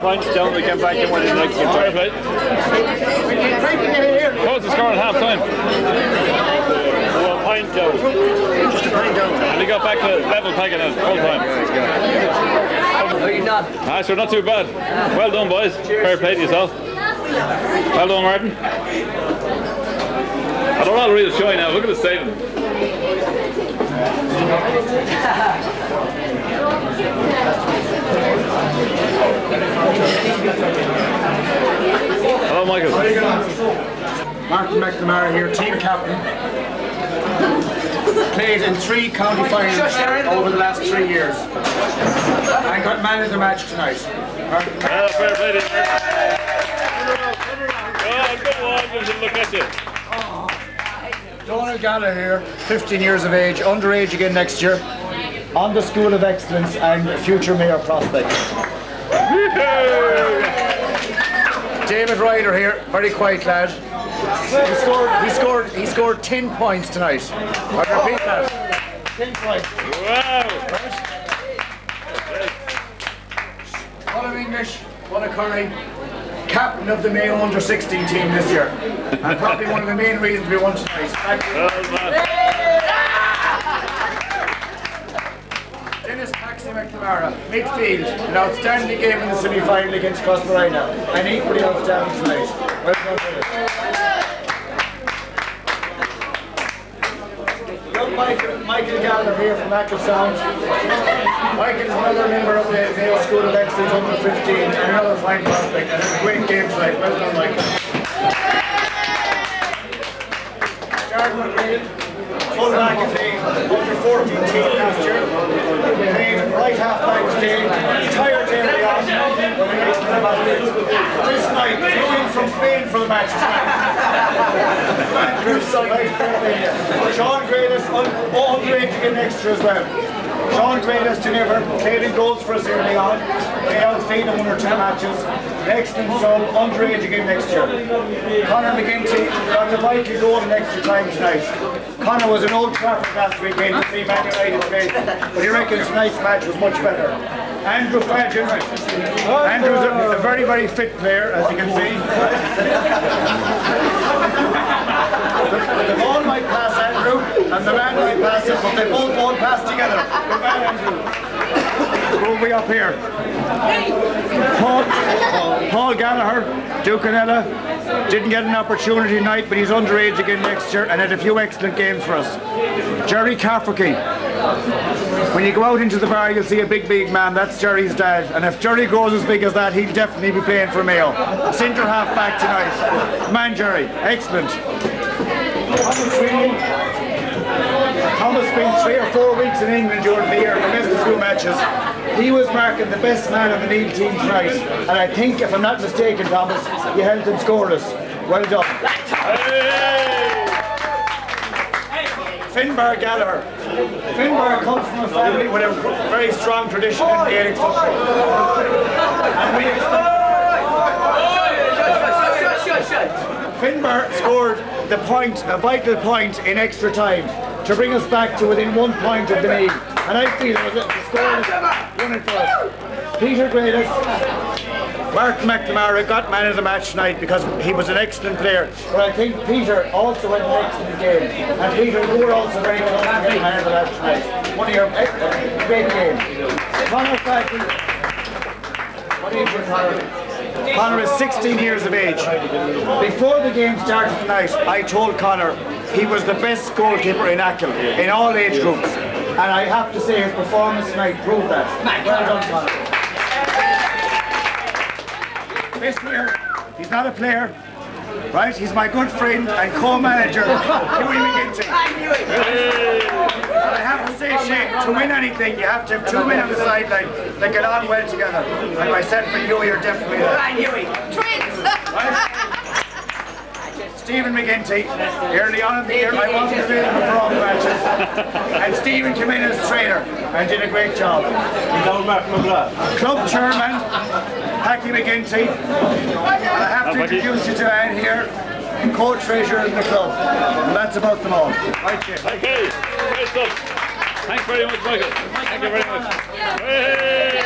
Points down, we come back and win the next game. Fair play. What was the score at half time? One point down. Just a point down. And he got back to level pegging at full time. No, you're not. Ah, so not too bad. Well done, boys. Fair play to yourself. Well done, Martin. I don't know how to read the show now. Look at the stadium. Hello, Michael. Martin McNamara here, team captain. Played in three county finals over the last three years. And got man of the match tonight. Martin Ah, fair play to you, Oh, go on, look at you. Donald Gallagher, 15 years of age, underage again next year. On the School of Excellence and future mayor prospect. David Ryder here, very quiet lad. He scored, he scored, he scored 10 points tonight. I repeat that. 10 points. Wow. What an English, what a Curry. Captain of the Mayo under 16 team this year. And probably one of the main reasons we won tonight. Thank you. Well done. Dennis Paxi McNamara, midfield, an outstanding game in the semi-final against Crossmolina, and equally outstanding tonight. Well done, Dennis. Michael, Gallagher here from Achill Sound. Michael is another member of the Mayo School of Excellence under 15 and another fine prospect. And a great game tonight. Well done, Michael. Full back the under 14 team last year. Played right half back today, entire day of the on. This night, in from Spain for the match tonight. Andrew Sunlight, Sean Grealis, underage again next year as well. Sean Grealis delivered, played in goals for us early on, played out Fane in one or two matches. Excellent sub, underage again next year. Conor McGinty got the Michael goal in extra time tonight. Conor was an old Trafford last weekend to see Man United play, but he reckons tonight's match was much better. Andrew Fadgen, Andrew's a, a very, very fit player, as you can see. The, the ball might pass Andrew, and the man might pass it, but they both won't pass together. Good man, Andrew. Who are we up here? Paul, Paul Gallagher, Dookinella, didn't get an opportunity tonight, but he's underage again next year and had a few excellent games for us. Jerry Cafferty. When you go out into the bar, you'll see a big, big man. That's Jerry's dad. And if Jerry grows as big as that, he'll definitely be playing for Mayo. Centre half back tonight. Man, Jerry. Excellent. Spent three or four weeks in England during the year, missed a few matches. He was marking the best man of the Neale team tonight. And I think, if I'm not mistaken, Thomas, you held him scoreless. Well done. Finbar Gallagher. Finbar comes from a family with a very strong tradition in Gaelic football. And we expect Finbar scored the point, a vital point in extra time to bring us back to within one point of the lead. And I feel was the score won it for us. Peter Grealis, Mark McNamara got man of the match tonight because he was an excellent player. But I think Peter also had an excellent game. And Peter, you were also very close to man of the match tonight. One of your great game. Conor Fadden, what age is Conor? Conor is 16 years of age. Before the game started tonight, I told Conor he was the best goalkeeper in Achill, in all age groups. And I have to say his performance tonight proved that. Well done, Conor. This year, he's not a player, right? He's my good friend and co-manager, Huey McGinty. And I have to say, Shane, to win anything, you have to have two men on the sideline that get on well together. And myself and Huey are definitely that. Stephen McGinty, early on in the year, I wasn't available for all the matches. And Stephen came in as trainer and did a great job. Club chairman, Hacky McGinty. And I have to introduce you to Anne here, co-treasurer in the club. And that's about them all. Right, Jim. Okay, great stuff. Thanks very much, Michael. Thank you very much. Hey!